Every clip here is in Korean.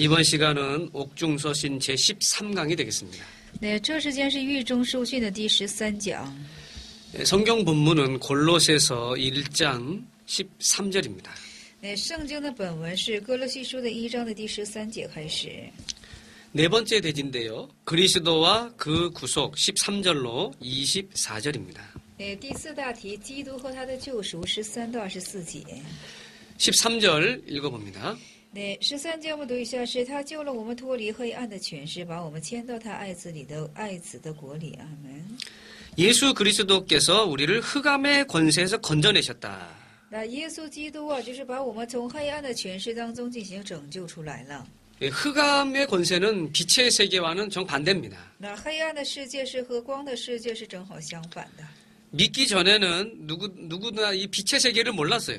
이번 시간은 옥중서신 제13강이 되겠습니다. 那这时间是狱中书训的第十三讲。 예, 성경 본문은 골로새서 1장 13절입니다. 那圣经的本文是哥罗西书的一章的第十三节开始。 네 번째 대진데요. 그리스도와 그 구속 13절로 24절입니다. 那第四大题，基督和他的救赎，十三到二十四节。 13절 읽어봅니다. 那十三节我们读一下，是他救了我们脱离黑暗的权势，把我们迁到他爱子里的爱子的国里。阿门。 예수 그리스도께서 우리를 흑암의 권세에서 건져내셨다. 那耶稣基督啊，就是把我们从黑暗的权势当中进行拯救出来了。 예, 흑암의 권세는 빛의 세계와는 정반대입니다. 那黑暗的世界是和光的世界是正好相反的。 믿기 전에는 누구, 누구나 이 빛의 세계를 몰랐어요.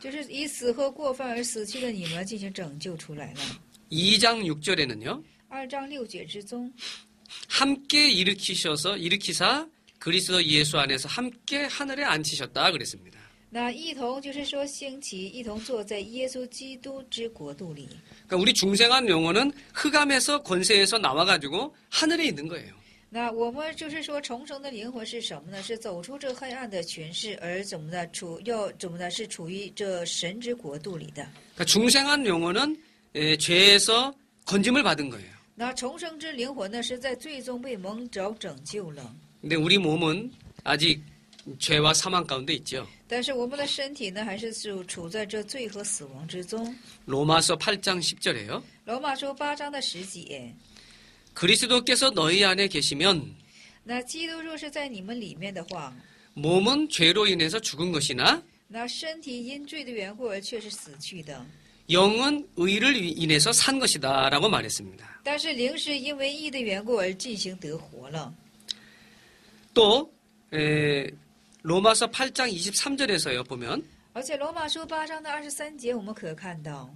就是以死和过犯而死去的你们进行拯救出来了。 2장 6절에는요. 二章六节之中， 함께 일으키셔서 일으키사 그리스도 예수 안에서 함께 하늘에 앉히셨다 그랬습니다. 那一同就是说兴起，一同坐在耶稣基督之国度里。 그러니까 우리 중생한 영혼은 흑암에서 권세에서 나와가지고 하늘에 있는 거예요. 那我们就是说重生的灵魂是什么呢？是走出这黑暗的权势，而怎么的处要怎么的是处于这神之国度里的。 그러니까 중생한 영혼은 에, 죄에서 건짐을 받은 거예요. 那重生之灵魂呢，是在最终被蒙着拯救了。 근데 우리 몸은 아직 죄와 사망 가운데 있죠. 但是我们的身体呢，还是处处在这罪和死亡之中。 로마서 8장 10절에요. 罗马书八章的十节， 그리스도께서 너희 안에 계시면 那基督若是在你们里面的话， 몸은 죄로 인해서 죽은 것이나 那身体因罪的缘故而却是死去的， 영은 의를 인해서 산 것이다라고 말했습니다. 但是灵是因为义的缘故而进行得活了。 또 에, 로마서 8장 23절에서요 보면 而且罗马书八章的二十三节，我们可看到，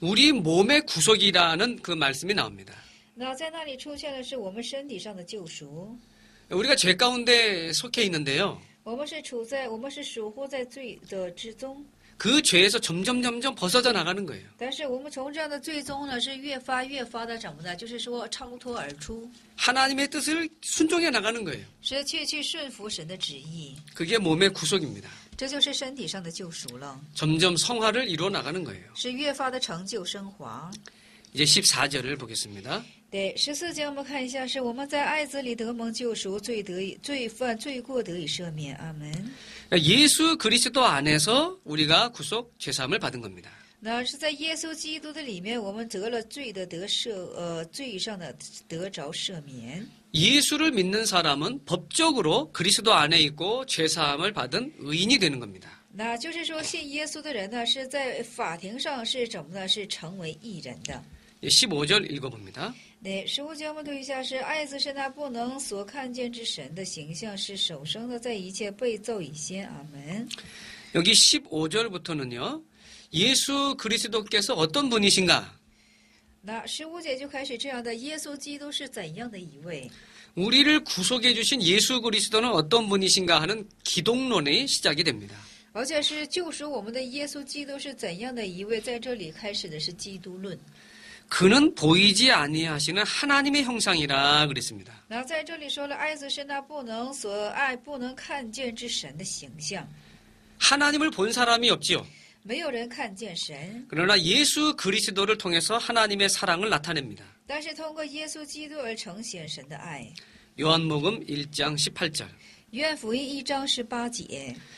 우리 몸의 구속이라는 그 말씀이 나옵니다. 那在那里出现的是我们身体上的救赎。 우리가 죄 가운데 속해 있는데요. 我们是处在，我们是属乎在罪的之中， 그 죄에서 점점 점점 벗어져 나가는 거예요. 但是我们从这样的最终呢，是越发越发的怎么呢？就是说超脱而出， 하나님의 뜻을 순종해 나가는 거예요. 是去去顺服神的旨意， 그게 몸의 구속입니다. 这就是身体上的救赎了， 점점 성화를 이루어 나가는 거예요. 是越发的成就升华。 이제 14절을 보겠습니다. 对，十四节我们看一下，是我们在爱子里得蒙救赎，罪得以罪犯罪过得以赦免。阿门。 예수 그리스도 안에서 우리가 구속 죄사함을 받은 겁니다. 那是在耶稣基督的里面，我们得了罪的得赦，呃，罪上的得着赦免。 예수를 믿는 사람은 법적으로 그리스도 안에 있고 죄사함을 받은 의인이 되는 겁니다. 那就是说，信耶稣的人呢，是在法庭上是怎么呢？是成为义人的。 15절 읽어봅니다. 那十五节我们读一下，是爱子是那不能所看见之神的形象，是首生的，在一切被造以先。阿门。 여기 15절부터는요. 예수 그리스도께서 어떤 분이신가? 那十五节就开始这样的：耶稣基督是怎样的一位？ 우리를 구속해 주신 예수 그리스도는 어떤 분이신가 하는 기독론이 시작이 됩니다. 而且是救赎我们的耶稣基督是怎样的一位？在这里开始的是基督论。 그는 보이지 아니하시는 하나님의 형상이라 그랬습니다. 하나님을 본 사람이 없지요. 그러나 예수 그리스도를 통해서 하나님의 사랑을 나타냅니다. 요한복음 1장 18절.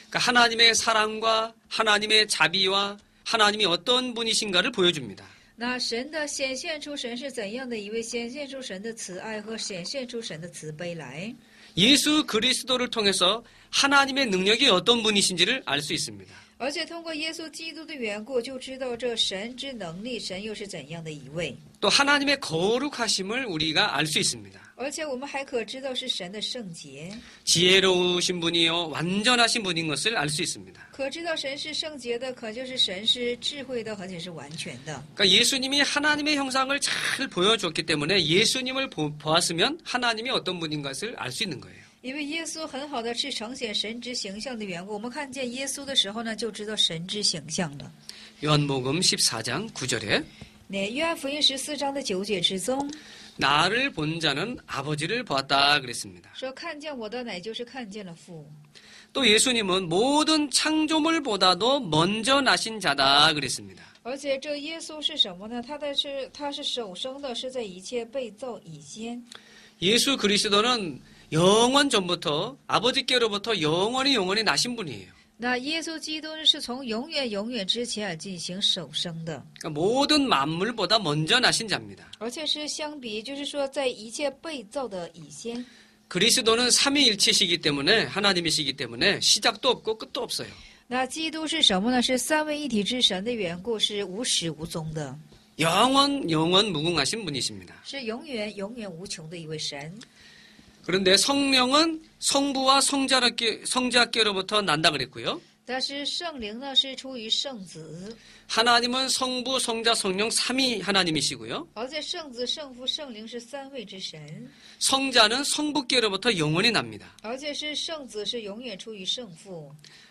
그러니까 하나님의 사랑과 하나님의 자비와 하나님이 어떤 분이신가를 보여줍니다. 那神的显现出神是怎样的一位，显现出神的慈爱和显现出神的慈悲来。 예수 그리스도를 통해서 하나님의 능력이 어떤 분이신지를 알 수 있습니다. 而且通过耶稣基督的缘故，就知道这神之能力，神又是怎样的一位。 또 하나님의 거룩하심을 우리가 알 수 있습니다. 而且我们还可知道是神的圣洁， 지혜로우신 분이요 완전하신 분인 것을 알 수 있습니다. 可知道神是圣洁的，可就是神是智慧的，而且是完全的。 그러니까 예수님이 하나님의 형상을 잘 보여줬기 때문에 예수님을 보, 보았으면 하나님이 어떤 분인 것을 알 수 있는 거예요. 因为耶稣很好的去呈现神之形象的缘故，我们看见耶稣的时候呢，就知道神之形象了。 요한복음 14장 9절에 那约翰福音十四章的九节之中 나를 본 자는 아버지를 보았다 그랬습니다. 说：“看见我的，乃就是看见了父。 또 예수님은 모든 창조물보다도 먼저 나신 자다 그랬습니다. 而且这耶稣是什么呢？他的是他是首生的，是在一切被造以先。 예수 그리스도는 영원 전부터 아버지께로부터 영원히 영원히 나신 분이에요. 那耶稣基督是从永远永远之前而进行首生的， 그러니까 모든 만물보다 먼저 나신 자입니다. 而且是相比，就是说在一切被造的以先。 그리스도는 삼위일체시기 때문에 하나님이시기 때문에 시작도 없고 끝도 없어요. 那基督是什么呢？是三位一体之神的缘故，是无始无终的， 영원 영원 무궁하신 분이십니다. 是永远永远无穷的一位神。 그런데 성령은 성부와 성자께, 성자께로부터 난다 그랬고요. 하나님은 성부, 성자, 성령 3위 하나님이시고요. 성자는 성부께로부터 영원히 납니다.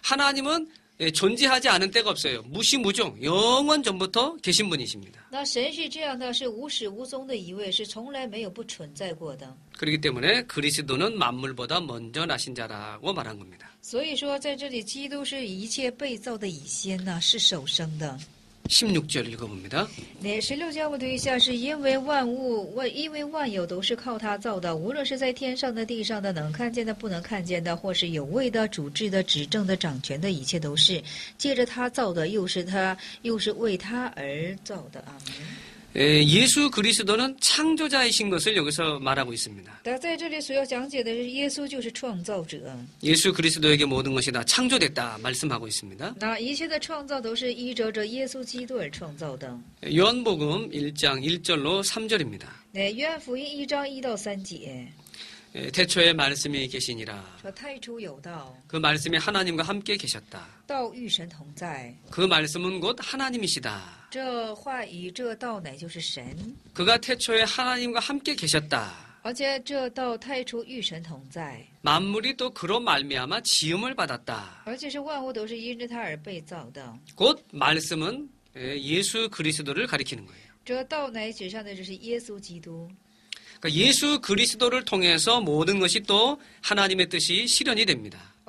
하나님은 예, 존재하지 않은 때가 없어요. 무시무종, 영원 전부터 계신 분이십니다. 那神是这样的，是无始无终的一位，是从来没有不存在过的。 그렇기 때문에 그리스도는 만물보다 먼저 나신 자라고 말한 겁니다. 所以说，在这里，基督是一切被造的以先呢，是首生的。 16절 읽어봅니다. 那十六节我们读一下，是因为万物万，因为万有都是靠他造的，无论是在天上的、地上的，能看见的、不能看见的，或是有位的、主治的、执政的、掌权的，一切都是借着他造的，又是他，又是为他而造的。阿门。 예, 예수 그리스도는 창조자이신 것을 여기서 말하고 있습니다. 예수 그리스도에게 모든 것이 다 창조됐다 말씀하고 있습니다. 요한복음 1장 1절로 3절입니다. 네, 태초에 말씀이 계시니라. 그 말씀이 하나님과 함께 계셨다. 그 말씀은 곧 하나님이시다. 这话语，这道乃就是神。 그가 태초에 하나님과 함께 계셨다. 而且这道太初与神同在， 만물이 또 그로 말미암아 지음을 받았다. 而且是万物都是因着他而被造的。 곧 말씀은 예, 예수 그리스도를 가리키는 거예요. 这道乃指向的就是耶稣基督。 그러니까 예수 그리스도를 통해서 모든 것이 또 하나님의 뜻이 실현이 됩니다.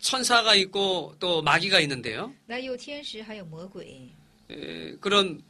천사가 있고 또 마귀가 있는데요. 그런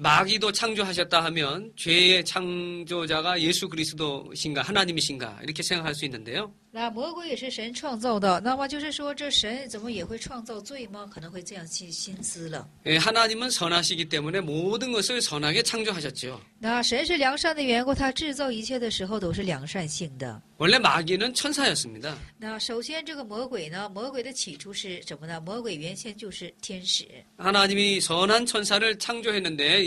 마귀도 창조하셨다 하면 죄의 창조자가 예수 그리스도신가 하나님이신가 이렇게 생각할 수 있는데요. 那魔鬼也是神创造的，那么就是说，这神怎么也会创造罪吗？可能会这样去心思了。 예, 하나님은 선하시기 때문에 모든 것을 선하게 창조하셨죠. 那神是良善的缘故，他制造一切的时候都是良善性的。 원래 마귀는 천사였습니다. 那首先，这个魔鬼呢，魔鬼的起初是什么呢？魔鬼原先就是天使。 하나님이 선한 천사를 창조했는데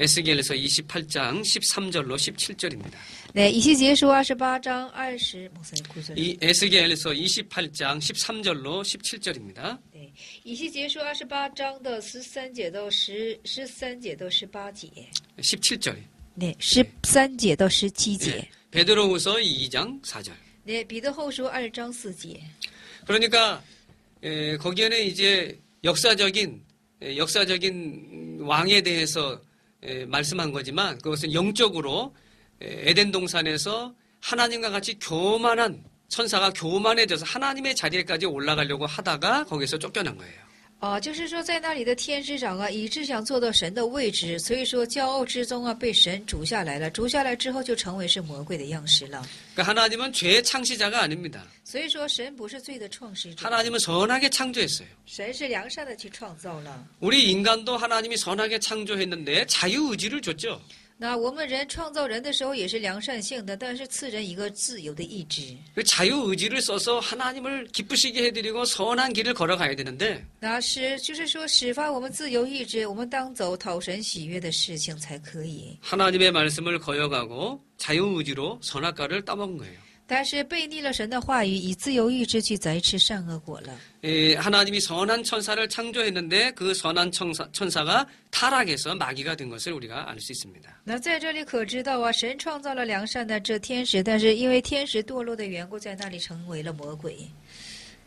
에스겔에서 28장 13절로 17절입니다. 네, 이시지에서 28장 20. 이 에스겔에서 28장 13절로 17절입니다. 네, 28장 13절도 13절도 18절. 17절. 네, 13절도 17절. 예, 네, 베드로후서 2장 4절. 네, 베드로후서 2장 4절. 그러니까 에, 거기에는 이제 역사적인 역사적인 왕에 대해서 말씀한 거지만 그것은 영적으로 에, 에덴 동산에서 하나님과 같이 교만한 천사가 교만해져서 하나님의 자리에까지 올라가려고 하다가 거기서 쫓겨난 거예요. 啊，就是说，在那里的天使长啊，以致想做到神的位置，所以说骄傲之中啊，被神逐下来了。逐下来之后，就成为是魔鬼的样式了。 그러니까 하나님은 죄의 창시자가 아닙니다. 所以说，神不是罪的创始者， 하나님은 선하게 창조했어요. 神是良善的去创造了。 우리 인간도 하나님이 선하게 창조했는데 자유의지를 줬죠. 那我们人创造人的时候也是良善性的，但是赐人一个自由的意志。 그 자유의지를 써서 하나님을 기쁘시게 해드리고 선한 길을 걸어가야 되는데 那是就是说，使发我们自由意志，我们当走讨神喜悦的事情才可以。 하나님의 말씀을 거역하고 자유의지로 선악과를 따먹은 거예요. 但是背逆了神的话语，以自由意志去摘吃善恶果了。 예, 하나님이 선한 천사를 창조했는데 그 선한 천사, 천사가 타락해서 마귀가 된 것을 우리가 알 수 있습니다. 那在这里可知道啊，神创造了良善的这天使，但是因为天使堕落的缘故，在那里成为了魔鬼。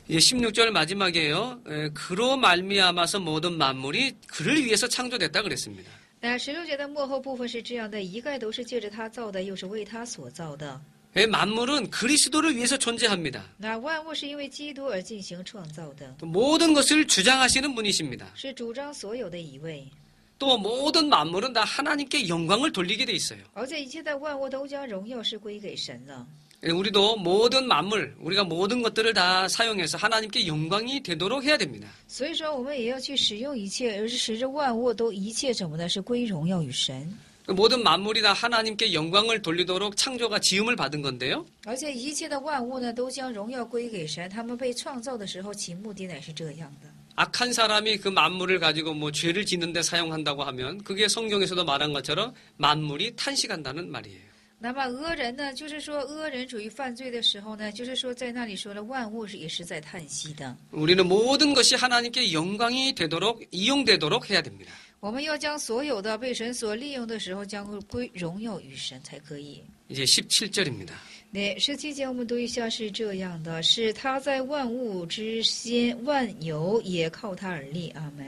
예, 16절 마지막에요. 예, 그로 말미암아서 모든 만물이 그를 위해서 창조됐다 그랬습니다. 那十六节的幕后部分是这样的：一概都是借着他造的，又是为他所造的。 왜 만물은 그리스도를 위해서 존재합니다. 모든 것을 주장하시는 분이십니다. 또 모든 만물은 다 하나님께 영광을 돌리게 돼 있어요. 우리도 모든 만물, 우리가 모든 것들을 다 사용해서 하나님께 영광이 되도록 해야 됩니다. 모든 만물이 다 하나님께 영광을 돌리도록 창조가 지음을 받은 건데요. 而且一切的万物呢，都将荣耀归给神。他们被创造的时候，其目的乃是这样的。 악한 사람이 그 만물을 가지고 뭐 죄를 짓는데 사용한다고 하면 그게 성경에서도 말한 것처럼 만물이 탄식한다는 말이에요. 那么恶人呢，就是说恶人处于犯罪的时候呢，就是说在那里说了，万物是也是在叹息的。 우리는 모든 것이 하나님께 영광이 되도록 이용되도록 해야 됩니다. 我们要将所有的被神所利用的时候，将归荣耀于神才可以。 이제 17절입니다. 那十七节我们读一下是这样的：是他在万物之先，万有也靠他而立。阿门。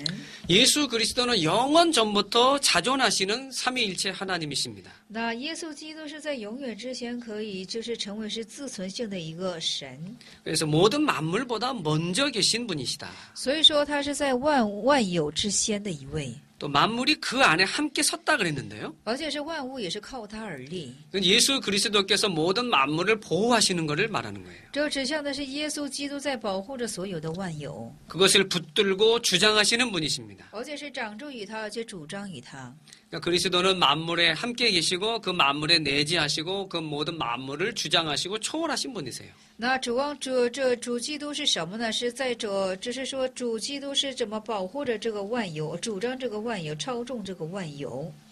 예수 그리스도는 영원 전부터 자존하시는 삼위일체 하나님이십니다. 那耶稣基督是在永远之前可以就是成为是自存性的一个神， 그래서 모든 만물보다 먼저 계신 분이시다. 所以说他是在万万有之先的一位， 또 만물이 그 안에 함께 섰다 그랬는데요. 而且是万物也是靠他而立。 예수 그리스도께서 모든 만물을 보호하시는 것을 말하는 거예요. 这指向的是耶稣基督在保护着所有的万有， 그것을 붙들고 주장하시는 분이십니다. 而且是掌住于他，而且主张于他。 그러니까 그리스도는 만물에 함께 계시고 그 만물에 내지하시고 그 모든 만물을 주장하시고 초월하신 분이세요. 那主望主这主基督是什么呢？是在这，只是说主基督是怎么保护着这个万有，主张这个万有，操纵这个万有。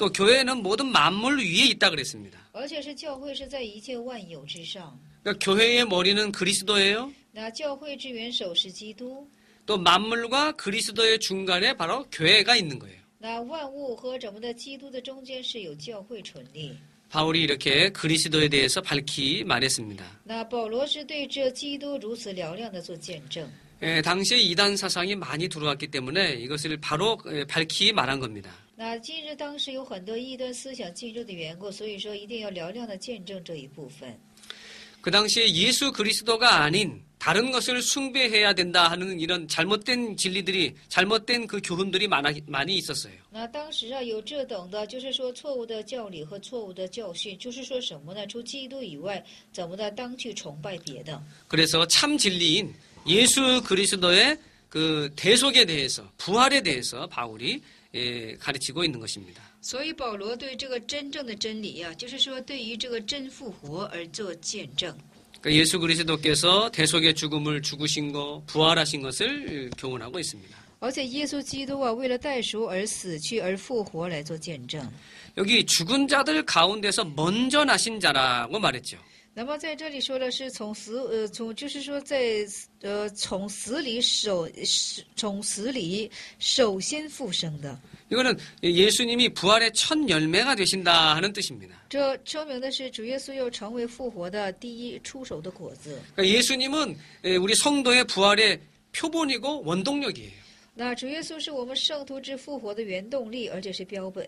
또 교회는 모든 만물 위에 있다 그랬습니다. 그러니까 교회의 머리는 그리스도예요. 또 만물과 그리스도의 중간에 바로 교회가 있는 거예요. 바울이 이렇게 그리스도에 대해서 밝히 말했습니다. 당시 이단 사상이 많이 들어왔기 때문에 이것을 바로 예, 밝히 말한 겁니다. 那今日当时有很多异端思想进入的缘故，所以说一定要嘹亮的见证这一部分。 그 당시에 예수 그리스도가 아닌 다른 것을 숭배해야 된다 하는 이런 잘못된 진리들이 잘못된 그 교훈들이 많아, 많이 있었어요. 那当时啊，有这等的，就是说错误的教理和错误的教训，就是说什么呢？除基督以外，怎么的当去崇拜别的？ 그래서 참 진리인 예수 그리스도의 그 대속에 대해서 부활에 대해서 바울이 예, 가르치고 있는 것입니다. 所以保罗对这个真正的真理呀、就是说对于这个真复活而做见证。 그러니까 예수 그리스도께서 대속의 죽음을 죽으신 거, 부활하신 것을 교훈하고 있습니다. 而且耶稣基督啊，为了代赎而死去而复活来做见证。 여기 죽은 자들 가운데서 먼저 나신 자라고 말했죠. 那么在这里说的是从死呃从就是说在呃从死里首是从死里首先复生的， 이거는 예수님이 부활의 첫 열매가 되신다 하는 뜻입니다. 这说明的是主耶稣要成为复活的第一出手的果子。 그러니까 예수님은 예, 우리 성도의 부활의 표본이고 원동력이에요. 那主耶稣是我们圣徒之复活的原动力，而且是标本。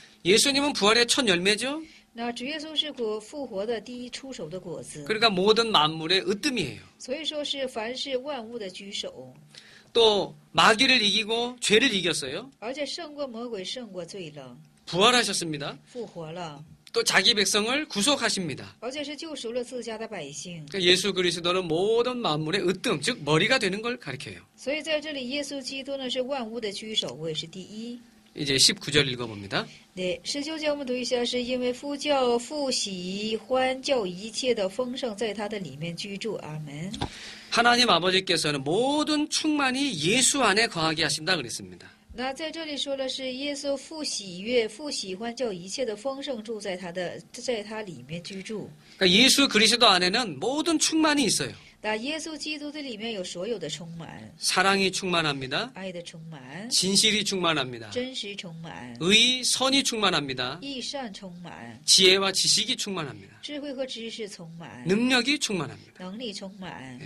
예수님은 부활의 첫 열매죠. 那主耶稣是果复活的第一出手的果子， 그러니까 모든 만물의 으뜸이에요. 所以说是凡是万物的居首， 또 마귀를 이기고 죄를 이겼어요. 而且胜过魔鬼，胜过罪了， 부활하셨습니다. 复活了， 또 자기 백성을 구속하십니다. 而且是救赎了自家的百姓。 그러니까 예수 그리스도는 모든 만물의 으뜸, 즉 머리가 되는 걸 가리켜요. 所以在这里，耶稣基督呢是万物的居首位，是第一。 이제 19절 읽어봅니다. 对，十九节我们读一下，是因为父教父喜欢叫一切的丰盛在他的里面居住。阿门。 하나님 아버지께서는 모든 충만이 예수 안에 거하게 하신다 그랬습니다. 那在这里说的是耶稣父喜悦，父喜欢叫一切的丰盛住在他的，在他里面居住。 그러니까 예수 그리스도 안에는 모든 충만이 있어요. 那耶稣基督的里面有所有的充满， 사랑이 충만합니다. 爱的充满， 진실이 충만합니다. 真实充满， 의, 선이 충만합니다. 义善充满， 지혜와 지식이 충만합니다. 智慧和知识充满， 능력이 충만합니다. 能力充满。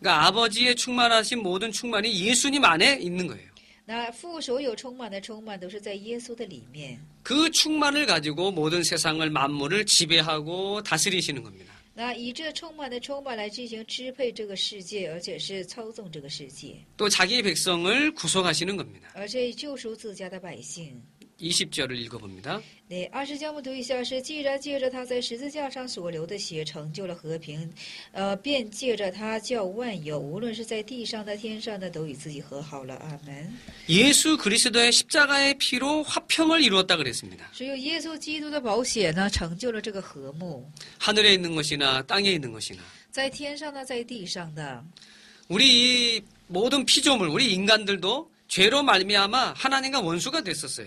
그러니까 아버지의 충만하신 모든 충만이 예수님 안에 있는 거예요. 那父所有充满的充满都是在耶稣的里面。 그 충만을 가지고 모든 세상을 만물을 지배하고 다스리시는 겁니다. 那以这充满的充满来进行支配这个世界，而且是操纵这个世界， 또 자기 백성을 구속하시는 겁니다. 而且救赎自家的百姓。 20절을 읽어봅니다. 那二十节我们读一下是：既然借着他在十字架上所流的血成就了和平，呃，便借着他叫万有，无论是在地上的、天上的，都与自己和好了。阿门。 예수 그리스도의 십자가의 피로 화평을 이루었다 그랬습니다. 只有耶稣基督的宝血呢，成就了这个和睦， 하늘에 있는 것이나 땅에 있는 것이나 在天上的，在地上的。 우리 이 모든 피조물, 우리 인간들도 죄로 말미암아 하나님과 원수가 됐었어요.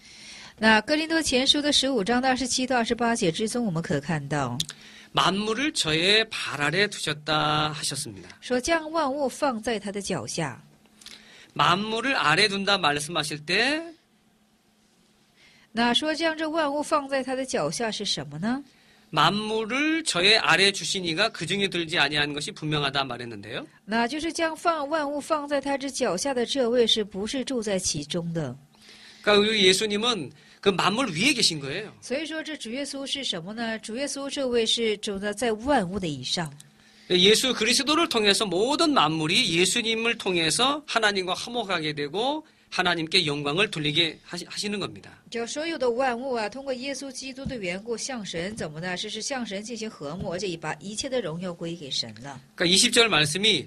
那哥林多前书的十五章的二十七到二十八节之中，我们可看到 만물을 저의 발 아래 두셨다 하셨습니다. 说将万物放在他的脚下。 만물을 아래 둔다 말씀하실 때 那说将这万物放在他的脚下是什么呢？ 만물을 저의 아래 주시니가 그 중에 들지 아니하는 것이 분명하다 말했는데요. 那就是将放万物放在他之脚下的这位，是不是住在其中的？ 그러니까 우리 예수님은 그 만물 위에 계신 거예요. 所以说，这主耶稣是什么呢？主耶稣这位是走的在万物的以上。 예수 그리스도를 통해서 모든 만물이 예수님을 통해서 하나님과 화목하게 되고 하나님께 영광을 돌리게 하시- 하시는 겁니다. 就所有的万物啊，通过耶稣基督的缘故，向神怎么呢？是是向神进行和睦，而且把一切的荣耀归给神了。 그러니까 20절 말씀이 에,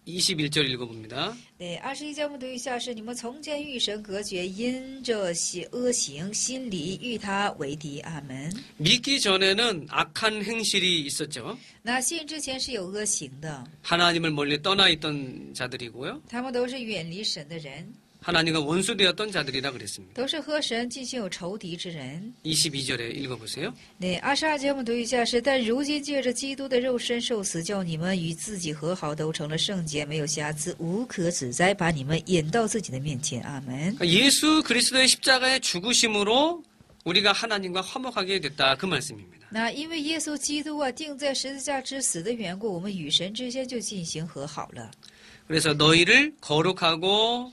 21절 읽어봅니다. 对，二十一节我们读一下是：你们从前与神隔绝，因着邪恶行，心里与他为敌。阿门。 믿기 전에는 악한 행실이 있었죠. 那信之前是有恶行的， 하나님을 멀리 떠나 있던 자들이고요. 他们都是远离神的人， 하나님과 원수되었던 자들이라 그랬습니다. 都是和神进行有仇敌之人。 22절에 읽어보세요. 对，二十二节我们读一下是：但如今借着基督的肉身受死，叫你们与自己和好，都成了圣洁，没有瑕疵，无可指摘，把你们引到自己的面前。阿门。 그러니까 예수 그리스도의 십자가의 죽으심으로 우리가 하나님과 화목하게 됐다 그 말씀입니다. 那因为耶稣基督啊，定在十字架之死的缘故，我们与神之间就进行和好了。 그래서 너희를 거룩하고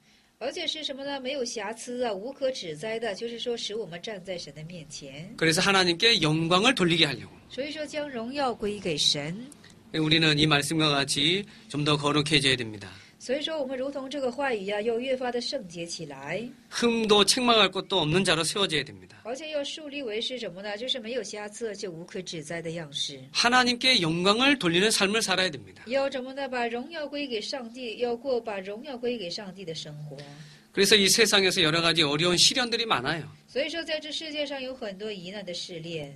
而且是什么呢？没有瑕疵啊，无可指摘的，就是说使我们站在神的面前。 그래서 하나님께 영광을 돌리게 하려고 所以说，将荣耀归给神。 우리는 이 말씀과 같이 좀 더 거룩해져야 됩니다. 所以说，我们如同这个话语呀、要越发的圣洁起来， 흠도 책망할 것도 없는 자로 세워져야 됩니다. 而且要树立为是什么呢？就是没有瑕疵，而且无可指摘的样式。 하나님께 영광을 돌리는 삶을 살아야 됩니다. 要怎么呢？把荣耀归给上帝，要过把荣耀归给上帝的生活。 그래서 이 세상에서 여러 가지 어려운 시련들이 많아요. 所以说，在这世界上有很多疑难的试炼。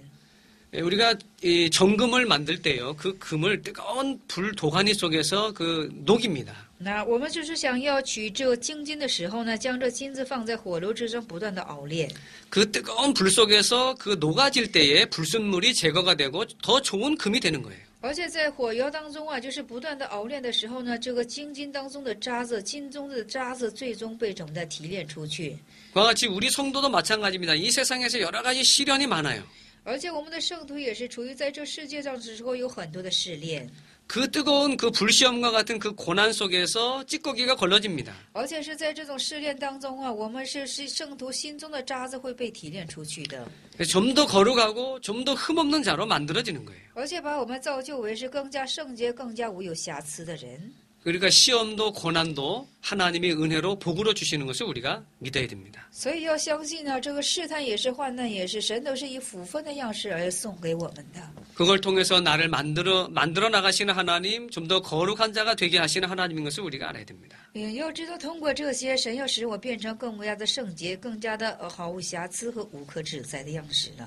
예, 우리가 이 정금을 만들 때요, 그 금을 뜨거운 불 도가니 속에서 그 녹입니다. 那我们就是想要取这金金的时候呢，将这金子放在火炉之中，不断的熬炼。 그 뜨거운 불 속에서 그 녹아질 때에 불순물이 제거가 되고 더 좋은 금이 되는 거예요. 而且在火窑当中啊，就是不断的熬炼的时候呢，这个金金当中的渣子，金中的渣子最终被怎么的提炼出去。 그와 같이 우리 성도도 마찬가지입니다. 이 세상에서 여러 가지 시련이 많아요. 而且我们的圣徒也是处于在这世界上的时候有很多的试炼， 그 뜨거운 그 불시험과 같은 그 고난 속에서 찌꺼기가 걸러집니다. 而且是在这种试炼当中啊，我们是是圣徒心中的渣子会被提炼出去的， 좀 더 거룩하고 좀 더 흠없는 자로 만들어지는 거예요. 而且把我们造就为是更加圣洁、更加无有瑕疵的人。 그러니까 시험도 고난도 하나님의 은혜로 복으로 주시는 것을 우리가 믿어야 됩니다. 所以要相信呢，这个试探也是患难也是，神都是以福分的样式而送给我们的。 그걸 통해서 나를 만들어 만들어 나가시는 하나님, 좀 더 거룩한 자가 되게 하시는 하나님인 것을 우리가 알아야 됩니다. 嗯，要知道通过这些，神要使我变成更加的圣洁，更加的呃毫无瑕疵和无可指摘的样式了。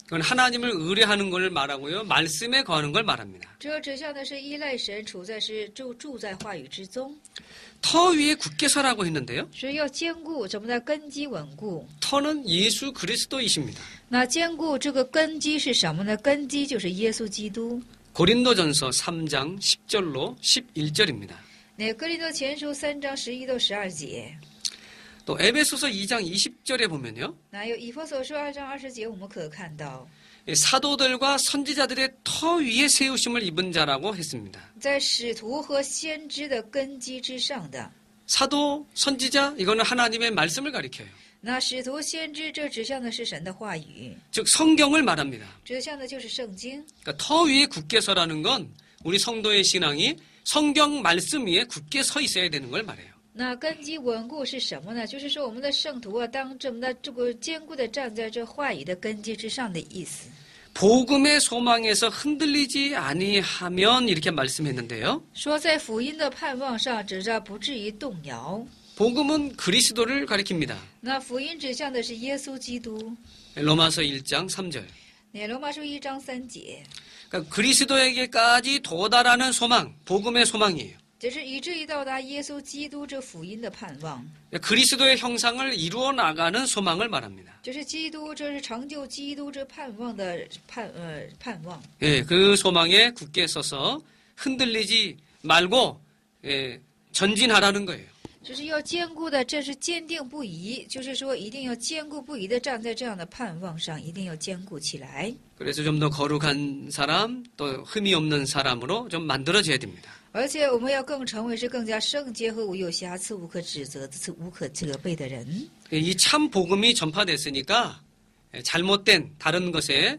그건 하나님을 의뢰하는 걸 말하고요. 말씀에 거하는 걸 말합니다. 这指向的是依赖神，处在是住住在话语之中， 터 위에 굳게 서라고 했는데요. 是要坚固怎么的根基稳固。 터는 예수 그리스도이십니다. 那坚固这个根基是什么呢？根基就是耶稣基督。 고린도전서 3장 10절로 11절입니다. 那哥林多前书三章十一到十二节， 또 에베소서 2장 20절에 보면요. 那有以弗所书二章二十节，我们可看到， 사도들과 선지자들의 터 위에 세우심을 입은 자라고 했습니다. 在使徒和先知的根基之上的。 사도, 선지자 이거는 하나님의 말씀을 가리켜요. 那使徒、先知，这指向的是神的话语， 즉 성경을 말합니다. 指向的就是圣经。 그러니까 터 위에 굳게 서라는 건 우리 성도의 신앙이 성경 말씀 위에 굳게 서 있어야 되는 걸 말해요. 那根基稳固是什么呢？就是说，我们的圣徒啊，当这么的这个坚固的站在这话语的根基之上的意思。 복음의 소망에서 흔들리지 아니하면 이렇게 말씀했는데요. 说在福音的盼望上，指着不至于动摇。 복음은 그리스도를 가리킵니다. 那福音指向的是耶稣基督。 로마서 1장 3절. 那罗马书一章三节， 그러니까 그리스도에게까지 도달하는 소망, 복음의 소망이에요. 这是以至于到达耶稣基督这福音的盼望， 그리스도의 형상을 이루어 나가는 소망을 말합니다. 就是基督，这是成就基督这盼望的盼呃盼望。 예, 그 소망에 굳게 서서 흔들리지 말고 예, 전진하라는 거예요. 就是要坚固的，这是坚定不移，就是说一定要坚固不移的站在这样的盼望上，一定要坚固起来。 그래서 좀 더 거룩한 사람, 또 흠이 없는 사람으로 좀 만들어져야 됩니다. 而且我们要更成为是更加圣洁和无有瑕疵、无可指责的、无可责备的人。 이 참 복음이 전파됐으니까 예, 잘못된 다른 것에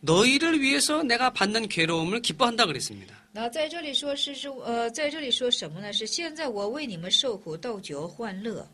너희를 위해서 내가 받는 괴로움을 기뻐한다 그랬습니다. 那在这里说是是呃，在这里说什么呢？是现在我为你们受苦，倒觉欢乐。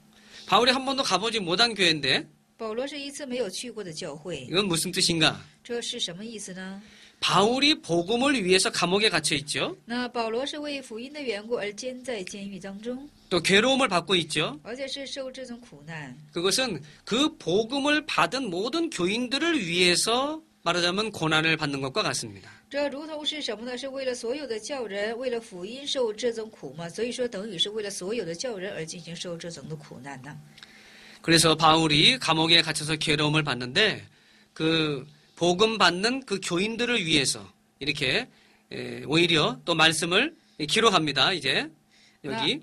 바울이 한 번도 가보지 못한 교회인데 保罗是一次没有去过的教会， 이건 무슨 뜻인가? 这是什么意思呢？ 바울이 복음을 위해서 감옥에 갇혀 있죠. 那保罗是为福音的缘故而监在监狱当中， 또 괴로움을 받고 있죠. 而且是受这种苦难。 그것은 그 복음을 받은 모든 교인들을 위해서 말하자면 고난을 받는 것과 같습니다. 这如同是什么呢？是为了所有的教人，为了福音受这种苦嘛？所以说，等于是为了所有的教人而进行受这种的苦难呢。 그래서 바울이 감옥에 갇혀서 괴로움을 받는데 그 복음 받는 그 교인들을 위해서 이렇게 에, 오히려 또 말씀을 기록합니다. 이제 여기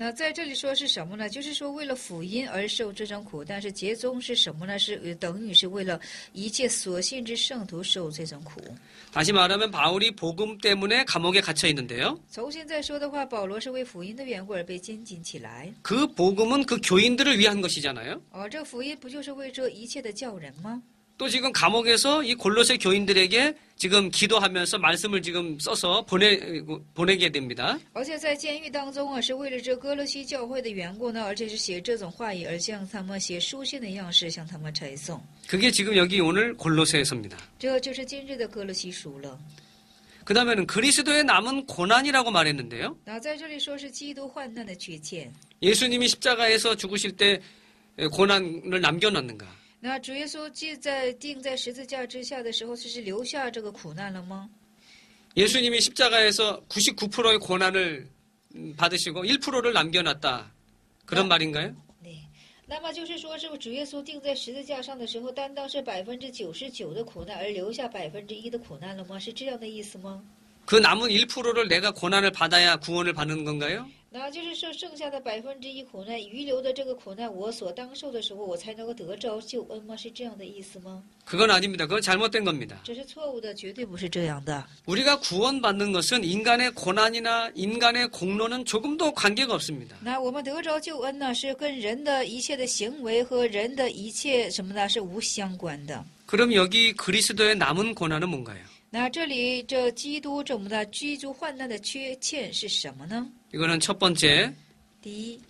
那在这里说是什么呢？就是说为了福音而受这种苦，但是结宗是什么呢？是呃等于是为了一切所信之圣徒受这种苦。 다시 말하면 바울이 복음 때문에 감옥에 갇혀 있는데요. 从现在说的话，保罗是为福音的缘故而被监禁起来。 그 복음은 그 교인들을 위한 것이잖아요. 哦，这福音不就是为这一切的教人吗？ 또 지금 감옥에서 이 골로새 교인들에게 지금 기도하면서 말씀을 지금 써서 보내 보내게 됩니다. 而且在监狱当中啊，是为了这哥罗西教会的缘故呢，而且是写这种话语，而向他们写书信的样式向他们呈送。 그게 지금 여기 오늘 골로새에서입니다. 这就是今日的哥罗西书了。 그 다음에는 그리스도의 남은 고난이라고 말했는데요. 那在这里说是基督患难的缺欠。 예수님이 십자가에서 죽으실 때 고난을 남겨놨는가? 那主耶稣记在钉在十字架之下的时候，就是留下这个苦难了吗？ 예수님이 십자가에서 99%의 고난을 음, 받으시고 1%를 남겨놨다. 그런 네. 말인가요? 对，那么就是说，是不是主耶稣钉在十字架上的时候，担当是百分之九十九的苦难，而留下百分之一的苦难了吗？是这样的意思吗？ 그 남은 1%를 내가 고난을 받아야 구원을 받는 건가요? 那就是说，剩下的百分之一苦难，余留的这个苦难，我所当受的时候，我才能够得着救恩吗？是这样的意思吗？ 그건 아닙니다. 그건 잘못된 겁니다. 这是错误的，绝对不是这样的。 우리가 구원받는 것은 인간의 고난이나 인간의 공로는 조금도 관계가 없습니다. 那我们得着救恩呢，是跟人的一切的行为和人的一切什么呢是无相关的。 그럼 여기 그리스도의 남은 고난은 뭔가요? 那这里这基督这么的居住患难的缺欠是什么呢？ 이거는 첫 번째 第一，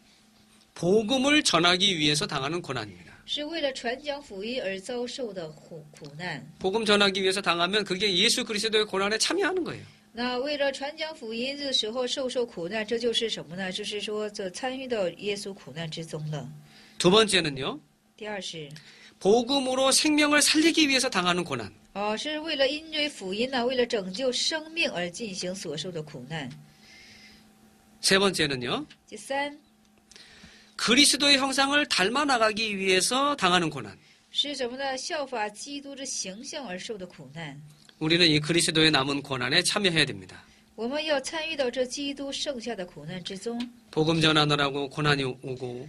복음을 전하기 위해서 당하는 고난입니다. 是为了传讲福音而遭受的苦苦难。 복음 전하기 위해서 당하면 그게 예수 그리스도의 고난에 참여하는 거예요. 那为了传讲福音的时候受受苦难，这就是什么呢？就是说，这参与到耶稣苦难之中了。 두 번째는요. 第二是， 복음으로 생명을 살리기 위해서 당하는 고난. 哦，是为了因为福音呢，为了拯救生命而进行所受的苦难。 세 번째는요. 第三 그리스도의 형상을 닮아 나가기 위해서 당하는 고난. 是什么呢？效法基督之形象而受的苦难。 우리는 이 그리스도의 남은 고난에 참여해야 됩니다. 我们要参与到这基督剩下的苦难之中， 복음 전하느라고 고난이 오고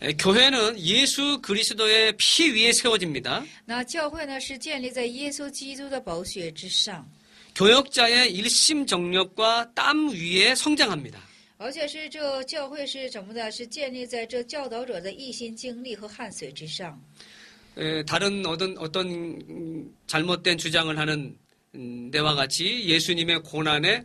에, 교회는 예수 그리스도의 피 위에 세워집니다. 那教会呢，是建立在耶稣基督的宝血之上， 교역자의 일심정력과 땀 위에 성장합니다. 而且是这教会是怎么的？是建立在这教导者的一心精力和汗水之上。 에, 다른 어떤 어떤 음, 잘못된 주장을 하는 음, 데와 같이 예수님의 고난에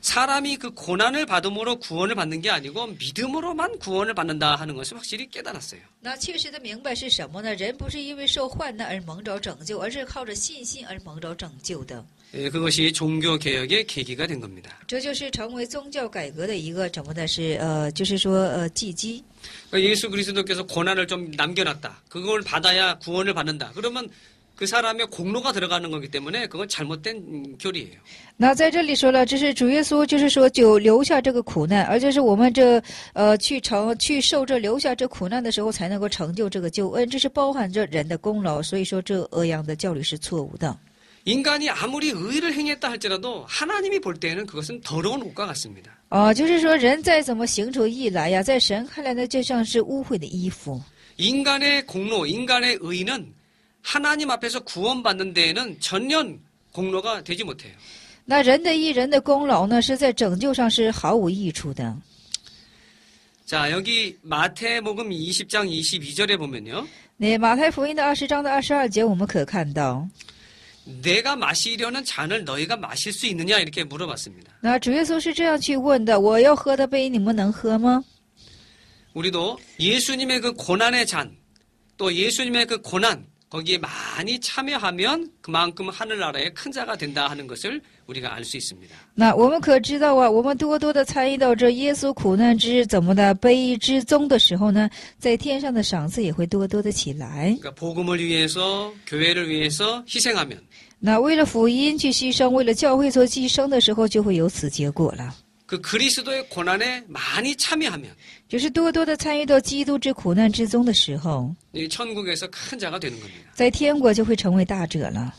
사람이 그 고난을 받음으로 구원을 받는 게 아니고 믿음으로만 구원을 받는다 하는 것을 확실히 깨달았어요. 那确实的明白是什么呢？人不是因为受患难而蒙着拯救，而是靠着信心而蒙着拯救的。 예, 그것이 종교 개혁의 계기가 된 겁니다. 这就是成为宗教改革的一个怎么的是呃，就是说呃契机。 그러니까 예수 그리스도께서 고난을 좀 남겨놨다. 그걸 받아야 구원을 받는다. 그러면 그 사람의 공로가 들어가는 거기 때문에 그건 잘못된 음, 교리예요. 那在这里说了，这是主耶稣，就是说就留下这个苦难，而且是我们这呃去成去受这留下这苦难的时候，才能够成就这个救恩，这是包含着人的功劳。所以说这俄样的教理是错误的。 인간이 아무리 의를 행했다 할지라도 하나님이 볼 때는 그것은 더러운 옷과 같습니다. 啊、就是说人再怎么行出义来呀，在神看来呢，就像是污秽的衣服。 인간의 공로, 인간의 의는 하나님 앞에서 구원받는 데에는 전혀 공로가 되지 못해요. 那人的义人的功劳呢，是在拯救上是毫无益处的。 자, 여기 마태복음 20장 22절에 보면요. 那马太福音的二十章的二十二节，我们可看到， 내가 마시려는 잔을 너희가 마실 수 있느냐 이렇게 물어봤습니다. 那主耶稣是这样去问的：“我要喝的杯，你们能喝吗？” 우리도 예수님의 그 고난의 잔, 또 예수님의 그 고난, 거기에 많이 참여하면 그만큼 하늘나라의 큰 자가 된다 하는 것을 우리가 알 수 있습니다. 那我们可知道啊，我们多多的参与到这耶稣苦难之怎么的杯之中的时候呢，在天上的赏赐也会多多的起来。 그러니까 복음을 위해서, 교회를 위해서 희생하면 那为了福音去牺牲，为了教会做牺牲的时候，就会有此结果了。 그 그리스도의 고난에 많이 참여하면 就是多多的参与到基督之苦难之中的时候， 이 천국에서 큰 자가 되는 겁니다. 在天国就会成为大者了。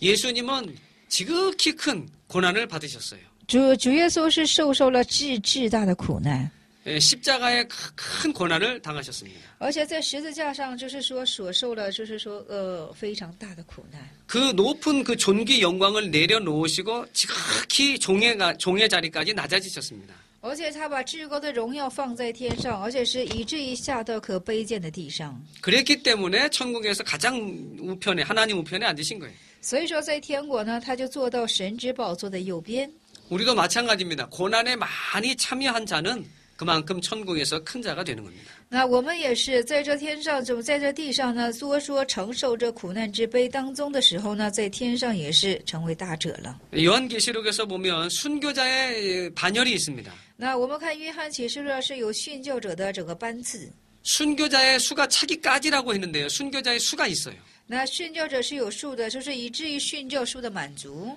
예수님은 지극히 큰 고난을 받으셨어요. 主主耶稣是受受了至至大的苦难， 예, 십자가의 크- 큰 고난을 당하셨습니다. 而且在十字架上，就是说所受了，就是说呃非常大的苦难。 그 높은 그 존귀 영광을 내려놓으시고 지극히 종의, 가- 종의 자리까지 낮아지셨습니다. 而且他把至高的荣耀放在天上，而且是以至于下到可卑贱的地上。 그랬기 때문에 천국에서 가장 우편에 하나님 우편에 앉으신 거예요. 所以说，在天国呢，他就坐到神之宝座的右边。 우리도 마찬가지입니다. 고난에 많이 참여한 자는 그만큼 천국에서 큰 자가 되는 겁니다. 那我们也是在这天上，就在这地上呢，多说承受这苦难之悲当中的时候呢，在天上也是成为大者了。 요한계시록에서 보면 순교자의 반열이 있습니다. 那我们看约翰启示录是有殉教者的整个班次， 순교자의 수가 차기까지라고 했는데요. 순교자의 수가 있어요. 那殉教者是有数的，就是以至于殉教数的满足。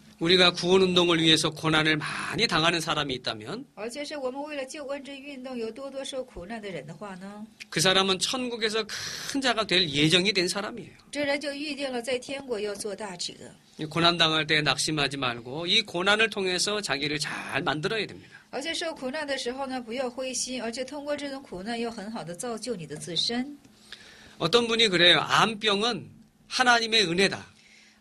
那么在地上以至于非常尊贵的性命都做以牺牲的缘故，在天国就能作为那可等的大者了。 우리가 구원 운동을 위해서 고난을 많이 당하는 사람이 있다면 而且是我们为了救恩这运动有多多受苦难的人的话呢， 그 사람은 천국에서 큰 자가 될 예정이 된 사람이에요. 这人就预定了在天国要做大者。 이 고난 당할 때 낙심하지 말고 이 고난을 통해서 자기를 잘 만들어야 됩니다. 而且受苦难的时候呢，不要灰心，而且通过这种苦难，要很好的造就你的自身。 어떤 분이 그래요. 암병은 하나님의 은혜다.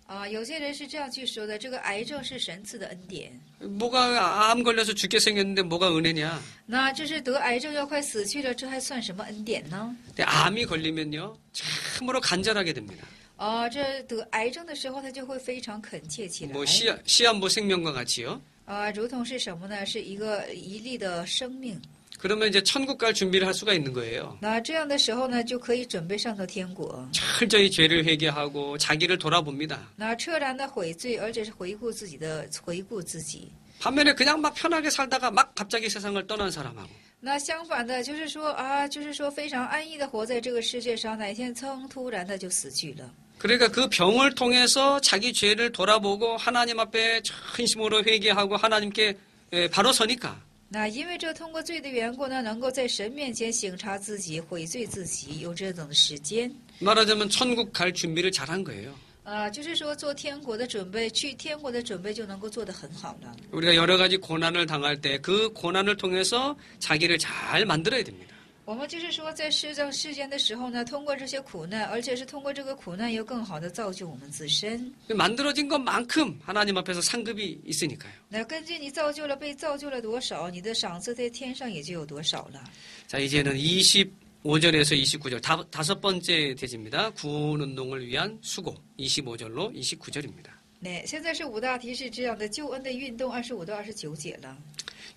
啊，有些人是这样去说的：这个癌症是神赐的恩典。 뭐가 암 걸려서 죽게 생겼는데 뭐가 은혜냐? 那这是得癌症要快死去了，这还算什么恩典呢？ 근데 암이 걸리면요. 참으로 간절하게 됩니다. 啊，这得癌症的时候，他就会非常恳切起来。 뭐 시, 시한부 생명과 같이요. 啊，如同是什么呢？是一个一粒的生命。 그러면 이제 천국 갈 준비를 할 수가 있는 거예요. 那这样的时候呢，就可以准备上到天国。 철저히 죄를 회개하고 자기를 돌아봅니다. 那彻然的悔罪，而且是回顾自己的回顾自己。 반면에 그냥 막 편하게 살다가 막 갑자기 세상을 떠난 사람하고 那相反的，就是说啊，就是说非常安逸的活在这个世界上，哪天噌突然的就死去了。 그러니까 그 병을 통해서 자기 죄를 돌아보고 하나님 앞에 전심으로 회개하고 하나님께 예, 바로 서니까 那因为这通过罪的缘故呢，能够在神面前省察自己、悔罪自己，有这种的时间。 말하자면 천국 갈 준비를 잘한 거예요. 啊，就是说做天国的准备，去天国的准备就能够做得很好了。 우리가 여러 가지 고난을 당할 때 그 고난을 통해서 자기를 잘 만들어야 됩니다. 我们就是说，在世上世间的时候呢，通过这些苦难，而且是通过这个苦难，又更好的造就我们自身。 만들어진 것만큼 하나님 앞에서 상급이 있으니까요. 那根据你造就了被造就了多少，你的赏赐在天上也就有多少了。 자, 이제는 25절에서 29절 다, 다섯 번째 대지입니다. 구원 운동을 위한 수고 25절로 29절입니다. 那现在是五大题是这样的，救恩的运动二十五到二十九节了。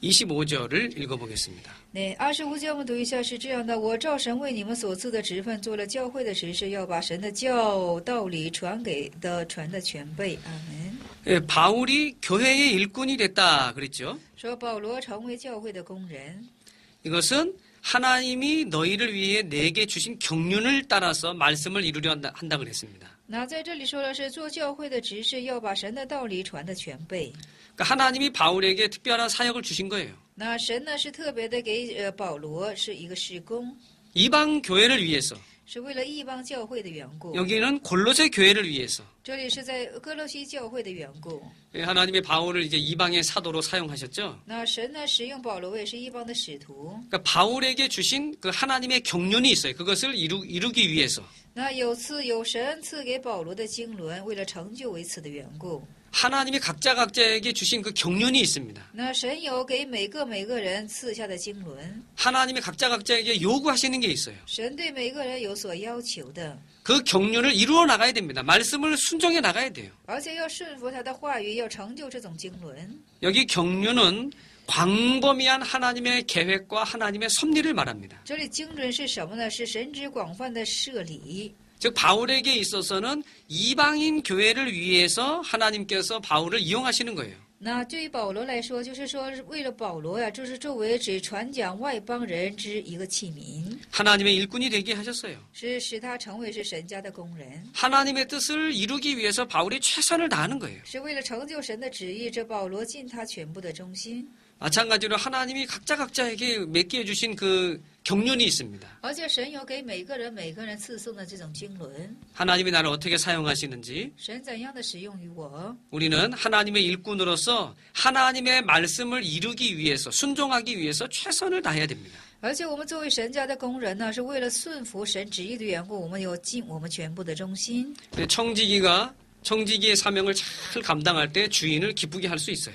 25절을 읽어보겠습니다. 那二十五节我们读一下是这样的：我照神为你们所赐的职分，做了教会的执事，要把神的教道理传给的传的全备。阿门。 예, 바울이 교회의 일꾼이 됐다 그랬죠. 说保罗成为教会的工人， 이것은 하나님이 너희를 위해 내게 주신 경륜을 따라서 말씀을 이루려 한다, 한다 그랬습니다. 那在这里说的是做教会的执事，要把神的道理传的全备。 그러니까 하나님이 바울에게 특별한 사역을 주신 거예요. 那神呢是特别的给呃保罗是一个施工， 이방 교회를 위해서 是为了异邦教会的缘故。 여기는 골로새 교회를 위해서 这里是在哥罗西教会的缘故。 예, 하나님의 바울을 이제 이방의 사도로 사용하셨죠. 那神呢使用保罗为是异邦的使徒。 그러니까 바울에게 주신 그 하나님의 경륜이 있어요. 그것을 이루, 이루기 위해서 那有赐有神赐给保罗的经纶，为了成就为此的缘故。 하나님이 각자 각자에게 주신 그 경륜이 있습니다. 하나님이 각자 각자에게 요구하시는 게 있어요. 그 경륜을 이루어 나가야 됩니다. 말씀을 순종해 나가야 돼요. 여기 경륜은 광범위한 하나님의 계획과 하나님의 섭리를 말합니다. 这里经纶是什么呢？是神之广泛的设理。 즉 바울에게 있어서는 이방인 교회를 위해서 하나님께서 바울을 이용하시는 거예요. 那对于保罗来说，就是说为了保罗呀，就是作为只传讲外邦人之一个器皿， 하나님의 일꾼이 되게 하셨어요. 是使他成为是神家的工人， 하나님의 뜻을 이루기 위해서 바울이 최선을 다하는 거예요. 是为了成就神的旨意。这保罗尽他全部的忠心， 마찬가지로 하나님이 각자 각자에게 맡겨 주신 그 경륜이 있습니다. 而且神有给每个人每个人赐送的这种经纶， 하나님이 나를 어떻게 사용하시는지 神怎样的使用于我， 우리는 하나님의 일꾼으로서 하나님의 말씀을 이루기 위해서 순종하기 위해서 최선을 다해야 됩니다. 而且我们作为神家的工人呢，是为了顺服神旨意的缘故，我们有尽我们全部的忠心。 청지기가 청지기의 사명을 잘 감당할 때 주인을 기쁘게 할 수 있어요.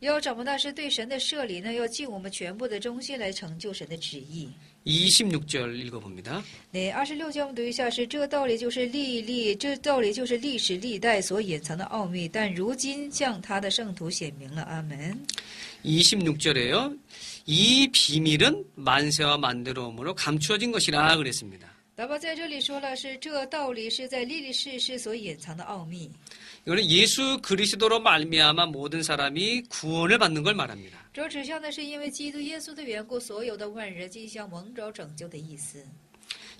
要怎么呢？是对神的设立呢，要尽我们全部的忠心来成就神的旨意。 26절 읽어봅니다. 那二十六节我们读一下是这个道理，就是历历，这道理就是历史历代所隐藏的奥秘，但如今向他的圣徒显明了。阿门。 26절에요. 이 비밀은 만세와 만대로움으로 감추어진 것이라 그랬습니다. 那么在这里说了是这道理是在历历世世所隐藏的奥秘， 이거는 예수 그리스도로 말미암아 모든 사람이 구원을 받는 걸 말합니다. 这指向的是因为基督耶稣的缘故，所有的万人尽向蒙着拯救的意思，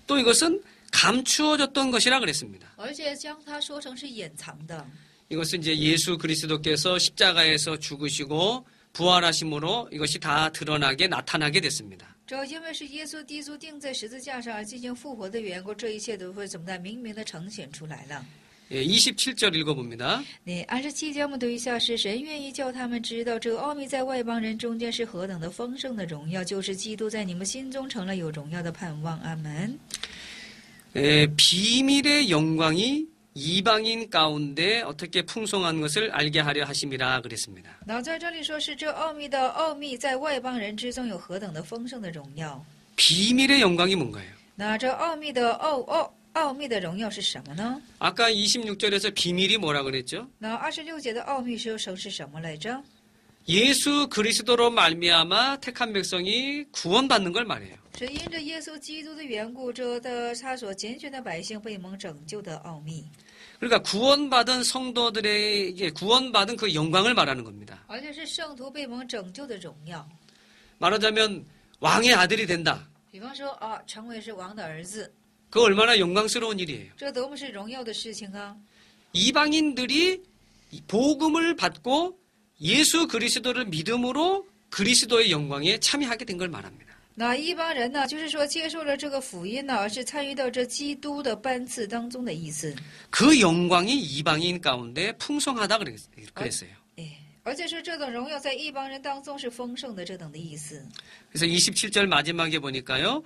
또 이것은 감추어졌던 것이라 그랬습니다. 而且将它说成是隐藏的。 이것은 이제 예수 그리스도께서 십자가에서 죽으시고 부활하심으로 이것이 다 드러나게 나타나게 됐습니다. 这因为是耶稣基督钉在十字架上而进行复活的缘故，这一切都会怎么的明明的呈现出来了。 예, 27절 읽어봅니다. 那二十七节我们读一下，是神愿意叫他们知道，这个奥秘在外邦人中间是何等的丰盛的荣耀，就是基督在你们心中成了有荣耀的盼望。阿门。 예, 비밀의 영광이 이방인 가운데 어떻게 풍성한 것을 알게 하려 하심이라 그랬습니다. 那在这里说是这奥秘的奥秘在外邦人之中有何等的丰盛的荣耀。 비밀의 영광이 뭔가요? 那这奥秘的奥奥 奥秘的荣耀是什么呢？ 아까 26절에서 비밀이 뭐라 그랬죠? 那二十六节的奥秘是成是什么来着？ 예수 그리스도로 말미암아 택한 백성이 구원받는 걸 말해요. 是因着耶稣基督的缘故，这的他所拣选的百姓被蒙拯救的奥秘， 그러니까 구원받은 성도들에게 구원받은 그 영광을 말하는 겁니다. 而且是圣徒被蒙拯救的荣耀。 말하자면 왕의 아들이 된다. 比方说啊，成为是王的儿子， 그 얼마나 영광스러운 일이에요. 这多么是荣耀的事情啊！ 이방인들이 이 복음을 받고 예수 그리스도를 믿음으로 그리스도의 영광에 참여하게 된 걸 말합니다. 那一般人呢，就是说接受了这个福音呢，而是参与到这基督的班次当中的意思。 그 영광이 이방인 가운데 풍성하다 그랬- 그랬어요. 哎，而且是这等荣耀在一帮人当中是丰盛的这等的意思。 그래서 27절 마지막에 보니까요.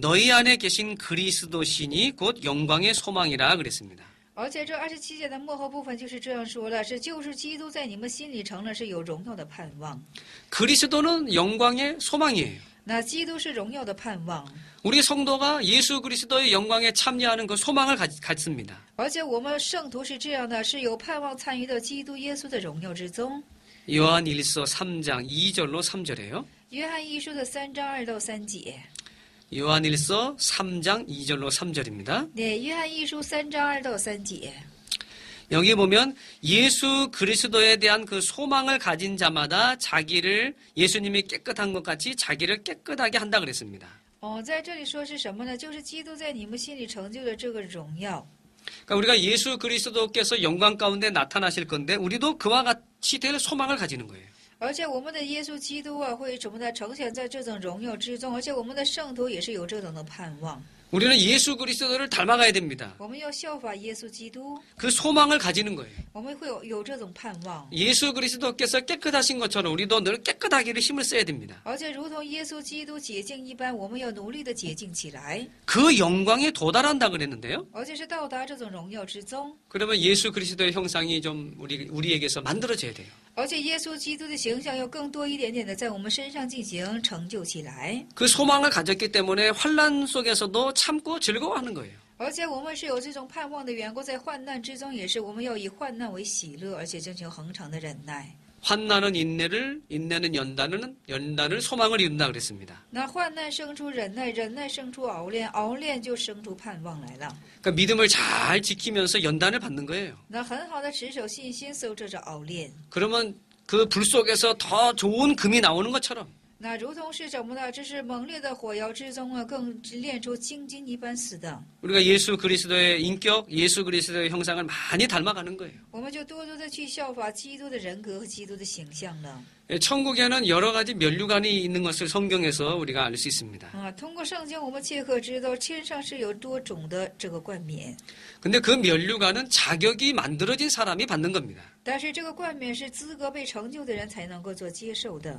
너희 안에 계신 그리스도 신이 곧 영광의 소망이라 그랬습니다. 而且这二十七节的幕后部分就是这样说了：是就是基督在你们心里成了是有荣耀的盼望。 그리스도는 영광의 소망이에요. 那基督是荣耀的盼望， 우리 성도가 예수 그리스도의 영광에 참여하는 그 소망을 가- 갖습니다. 而且我们圣徒是这样的，是有盼望参与到基督耶稣的荣耀之中。 요한 1서 3장 2절로 3절에요. 约翰一书的三章二到三节， 요한 1서 3장 2절로 3절입니다. 那约翰一书三章二到三节。 여기 보면 예수 그리스도에 대한 그 소망을 가진 자마다 자기를 예수님이 깨끗한 것 같이 자기를 깨끗하게 한다 그랬습니다. 哦，在这里说是什么呢？就是基督在你们心里成就了这个荣耀。 그러니까 우리가 예수 그리스도께서 영광 가운데 나타나실 건데 우리도 그와 같이 될 소망을 가지는 거예요. 而且我们的耶稣基督啊，会怎么的呈现在这种荣耀之中？而且我们的圣徒也是有这种的盼望。 우리는 예수 그리스도를 닮아가야 됩니다. 我们要效法耶稣基督， 그 소망을 가지는 거예요. 我们会有有这种盼望。 예수 그리스도께서 깨끗하신 것처럼 우리도 늘 깨끗하기를 힘을 써야 됩니다. 而且如同耶稣基督洁净一般，我们要努力的洁净起来， 그 영광에 도달한다 그랬는데요. 而且是到达这种荣耀之中。 그러면 예수 그리스도의 형상이 좀 우리 우리에게서 만들어져야 돼요. 而且耶稣基督的形象要更多一点点的在我们身上进行成就起来。 그 소망을 가졌기 때문에 환란 속에서도 참고 즐거워하는 거예요. 而且我们是有这种盼望的缘故，在患难之中也是我们要以患难为喜乐，而且进行恒长的忍耐。 환난은 인내를, 인내는 연단은 연단을 소망을 이룬다 그랬습니다. 그러니까 믿음을 잘 지키면서 연단을 받는 거예요. 그러면 그 불 속에서 더 좋은 금이 나오는 것처럼. 那如同是什么呢？这是猛烈的火窑之中啊，更炼出精金一般似的。 우리가 예수 그리스도의 인격, 예수 그리스도의 형상을 많이 닮아가는 거예요. 我们就多多的去效法基督的人格和基督的形象了。 예, 천국에는 여러 가지 면류관이 있는 것을 성경에서 우리가 알 수 있습니다. 啊，通过圣经，我们切可知道天上是有多种的这个冠冕， 근데 그 면류관은 자격이 만들어진 사람이 받는 겁니다. 但是这个冠冕是资格被成就的人才能够做接受的。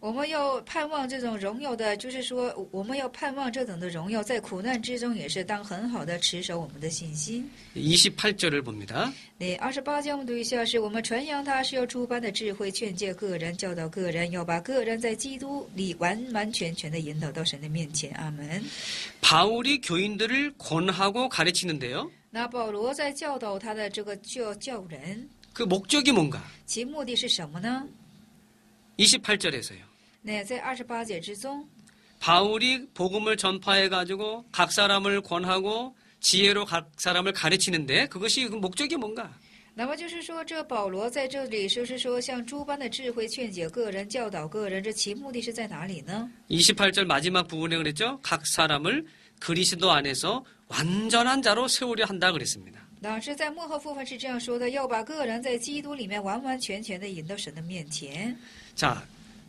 我们要盼望这种荣耀的，就是说，我们要盼望这等的荣耀，在苦难之中也是当很好的持守我们的信心。 28절을 봅니다. 那二十八节我们读一下，是我们传扬他是要诸般的智慧，劝诫个人，教导个人，要把个人在基督里完完全全的引导到神的面前。阿门。 바울이 교인들을 권하고 가르치는데요. 那保罗在教导他的这个教教人， 그 목적이 뭔가? 其目的是什么呢？ 28절에서요. 那在二十八节之中， 바울이 복음을 전파해 가지고 각 사람을 권하고 지혜로 각 사람을 가르치는데 그것이 그 목적이 뭔가? 那么就是说，这保罗在这里就是说，像诸般的智慧劝解个人、教导个人，这其目的是在哪里呢？ 28절 마지막 부분에 그랬죠. 각 사람을 그리스도 안에서 완전한 자로 세우려 한다 그랬습니다. 那是在幕后部分是这样说的：要把个人在基督里面完完全全的引到神的面前。 자,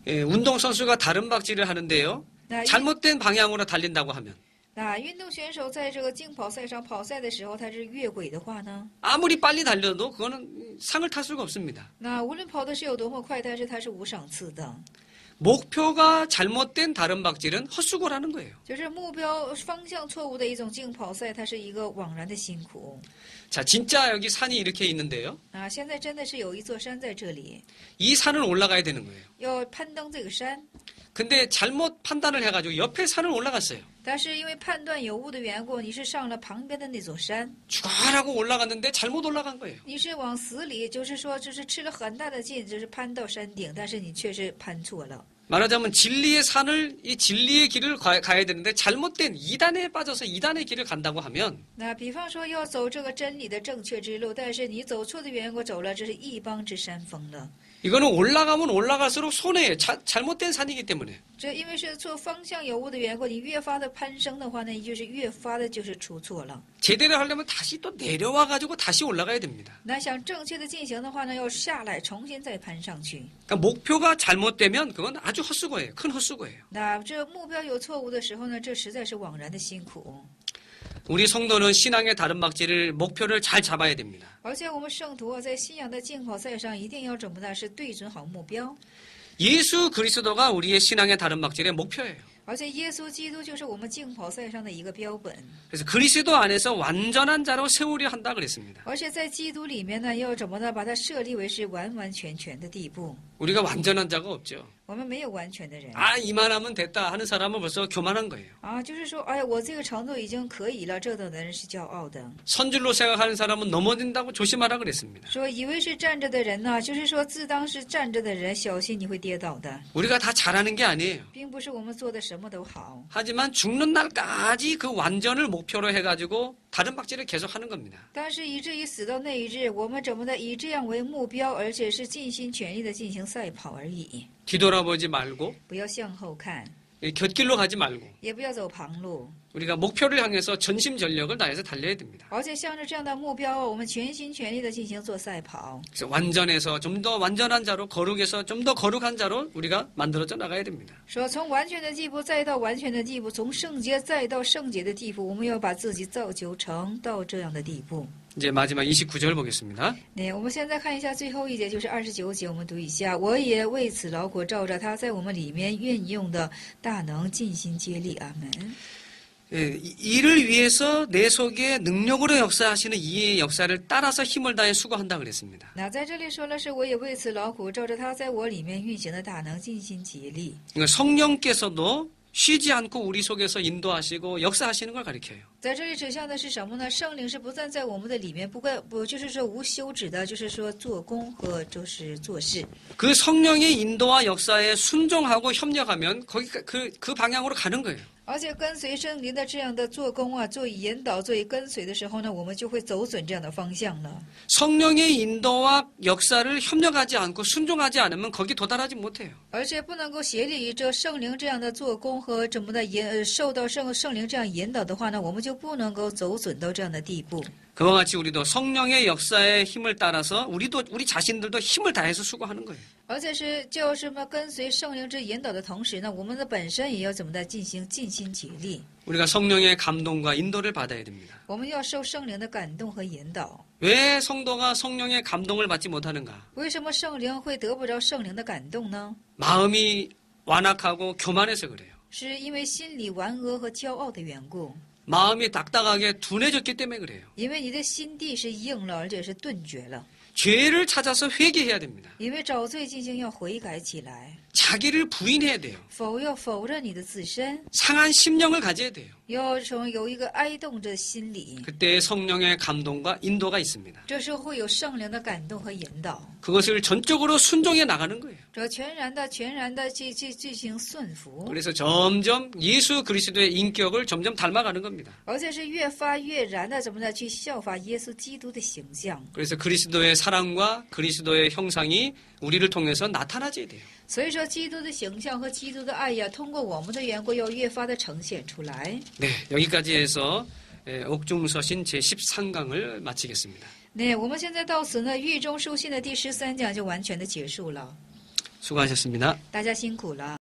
예, 운동 선수가 다른 박질을 하는데요. 那 잘못된 방향으로 달린다고 하면 那运动选手在这个竞跑赛上跑赛的时候，他是越轨的话呢， 아무리 빨리 달려도 그거는 상을 탈 수가 없습니다. 那无论跑的是有多么快，但是他是无赏赐的。 목표가 잘못된 다른 박질은 헛수고라는 거예요. 就是目标方向错误的一种竞跑赛，它是一个枉然的辛苦 자, 진짜 여기 산이 이렇게 있는데요. 啊！现在真的是有一座山在这里， 이 산을 올라가야 되는 거예요. 要攀登这个山， 근데 잘못 판단을 해가지고 옆에 산을 올라갔어요. 但是因为判断有误的缘故，你是上了旁边的那座山， 죽어라고 올라갔는데 잘못 올라간 거예요. 你是往死里，就是说，就是吃了很大的劲，就是攀到山顶，但是你却是攀错了。 말하자면 진리의 산을 이 진리의 길을 가, 가야 되는데 잘못된 이단에 빠져서 이단의 길을 간다고 하면 那比方说要走这个真理的正确之路，但是你走错的缘故走了，这是一邦之山峰了。 이거는 올라가면 올라갈수록 손해예요. 자- 잘못된 산이기 때문에. 这因为是做方向有误的缘故，你越发的攀升的话呢，就是越发的就是出错了。 제대로 하려면 다시 또 내려와 가지고 다시 올라가야 됩니다. 那想正确的进行的话呢，要下来重新再攀上去。 그러니까 목표가 잘못되면 그건 아주 헛수고예요. 큰 헛수고예요. 那这目标有错误的时候呢，这实在是枉然的辛苦。 우리 성도는 신앙의 다른 박질을 목표를 잘 잡아야 됩니다. 而且我们圣徒啊，在信仰的竞跑赛上，一定要准备的是对准好目标。 예수 그리스도가 우리의 신앙의 다른 박질의 목표예요. 而且耶稣基督就是我们竞跑赛上的一个标本。 그래서 그리스도 안에서 완전한 자로 세우려 한다 그랬습니다. 而且在基督里面呢，要怎么呢？把它设立为是完完全全的地步。 우리가 완전한 자가 없죠. 我们没有完全的人 아 이만하면 됐다 하는 사람은 벌써 교만한 거예요. 啊，就是说，哎呀，我这个程度已经可以了，这等的人是骄傲的。 선줄로 생각하는 사람은 넘어진다고 조심하라 그랬습니다. 说以为是站着的人呢，就是说自当是站着的人，小心你会跌倒的， 우리가 다 잘하는 게 아니에요. 并不是我们做的什么都好。 하지만 죽는 날까지 그 완전을 목표로 해가지고 다른 박질을 계속하는 겁니다. 但是以至于死到那一日，我们怎么的以这样为目标，而且是尽心全力的进行赛跑而已， 뒤돌아보지 말고 不要向后看， 이 곁길로 가지 말고 也不要走旁路， 우리가 목표를 향해서 전심전력을 다해서 달려야 됩니다. 而且向着这样的目标，我们全心全力的进行做赛跑。 그래서 완전해서 좀 더 완전한 자로 거룩해서 좀 더 거룩한 자로 우리가 만들어져 나가야 됩니다. 说从完全的地步再到完全的地步，从圣洁再到圣洁的地步，我们要把自己造就成到这样的地步。 이제 마지막 29절 보겠습니다. 那我们现在看一下最后一节，就是二十九节，我们读一下。我也为此劳苦，照着他在我们里面运用的大能，尽心竭力。阿门。 예, 이- 이를 위해서 내 속에 능력으로 역사하시는 이의 역사를 따라서 힘을 다해 수고한다 그랬습니다. 那在这里说了是，我也为此劳苦，照着他在我里面运行的大能，尽心竭力。 그러니까 성령께서도 쉬지 않고 우리 속에서 인도하시고 역사하시는 걸 가리켜요. 在这里指向的是什么呢？圣灵是不但在我们的里面，不怪不就是说无休止的，就是说做工和就是做事。 그 성령의 인도와 역사에 순종하고 협력하면 거기 그, 그 방향으로 가는 거예요. 而且跟随圣灵的这样的做工啊，做引导、做跟随的时候呢，我们就会走准这样的方向了。 성령의 인도와 역사를 협력하지 않고 순종하지 않으면 거기 도달하지 못해요. 而且不能够协力于这圣灵这样的做工和怎么的引呃受到圣圣灵这样引导的话呢，我们就不能够走准到这样的地步。 그와 같이 우리도 성령의 역사의 힘을 따라서 우리도 우리 자신들도 힘을 다해서 수고하는 거예요. 而且是就是么跟随圣灵之引导的同时呢，我们的本身也要怎么的进行尽心竭力。 우리가 성령의 감동과 인도를 받아야 됩니다. 我们要受圣灵的感动和引导。 왜 성도가 성령의 감동을 받지 못하는가? 为什么圣灵会得不着圣灵的感动呢？ 마음이 완악하고 교만해서 그래요. 是因为心里顽恶和骄傲的缘故， 마음이 딱딱하게 둔해졌기 때문에 그래요. 因为你的心地是硬了，而且是顿绝了。 죄를 찾아서 회개해야 됩니다. 因为找罪进行要悔改起来， 자기를 부인해야 돼요. 否要否认你的自身， 상한 심령을 가져야 돼요. 要成有一个哀动着心理。 그때 성령의 감동과 인도가 있습니다. 这时候会有圣灵的感动和引导， 그것을 전적으로 순종해 나가는 거예요. 这全然的、全然的去去进行顺服， 그래서 점점 예수 그리스도의 인격을 점점 닮아가는 겁니다. 而且是越发越然的怎么的去效法耶稣基督的形象。 그래서 그리스도의 사랑과 그리스도의 형상이 우리를 통해서 나타나져야 돼요. 所以说，基督的形象和基督的爱呀，通过我们的缘故，要越发的呈现出来。 네, 여기까지 해서 에, 옥중서신 제13강을 마치겠습니다. 那我们现在到此呢，狱中书信的第十三讲就完全的结束了， 수고하셨습니다. 大家辛苦了。